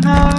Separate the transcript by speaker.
Speaker 1: now.